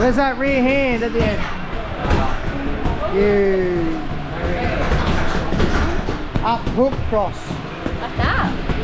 Where's that rear hand at the end? Yeah. Up hook cross. Like that?